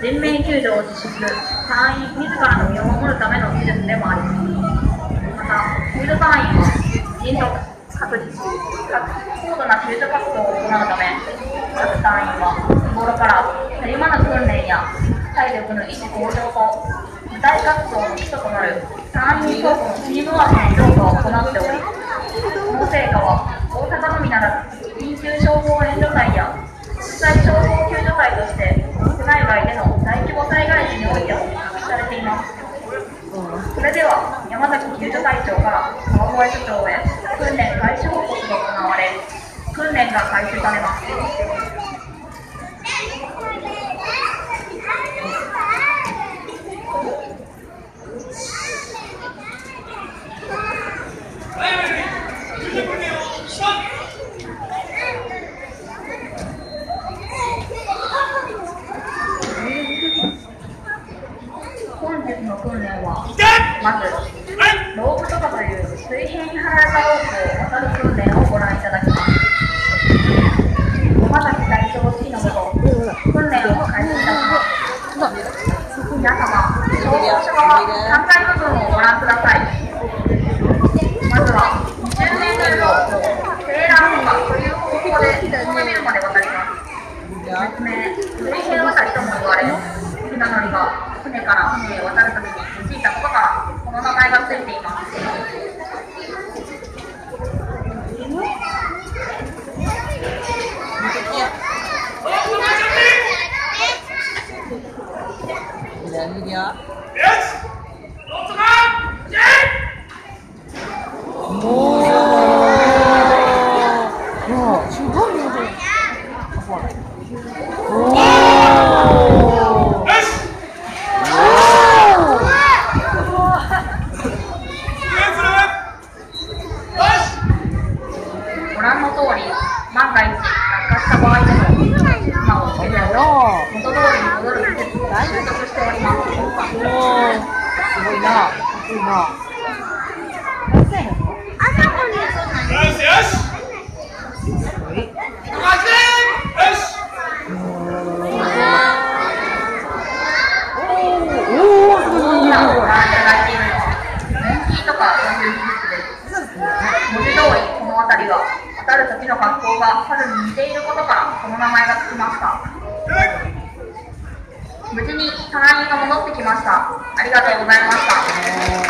人命救助を実施する隊員自らの身を守るための技術でもありますまたフィールド隊員は迅速確実高度な救助活動を行うため各隊員は日頃からたりまぬ訓練や体力の維持向上と具体活動の基礎となる隊員相互のチームワークの強化を行っておりその成果は大阪のみならず緊急消防援助隊や国際消防救助隊として海外での大規模災害時においても発揮されていますそれでは山崎救助隊長から川越署長へ訓練開始報告が行われ訓練が開始されます。本日の訓練はまずロープとかという水平に張られたロープを渡る。訓練をご覧いただきます。山崎隊長指揮のもと訓練を開始いたします皆様消防署側3階部分をご覧くださいまずは20メートルロープをセーラーとかという方法で上ビルまで渡ります別名水平渡りとも言われ船乗りが船から船へ渡るときに用いたことからこの名前がついています。ご覧の通り万が一落下した場合でも砂を取り出し元通りに戻る技術を習得しておりますすごいな。かっこいいな。よしよしおお、すごいすごい。今ご覧いただいているのはモンキーとかという技術です文字通りこの辺りは渡る時の格好が猿に似ていることからこの名前がつきました。無事に隊員が戻ってきました。ありがとうございました。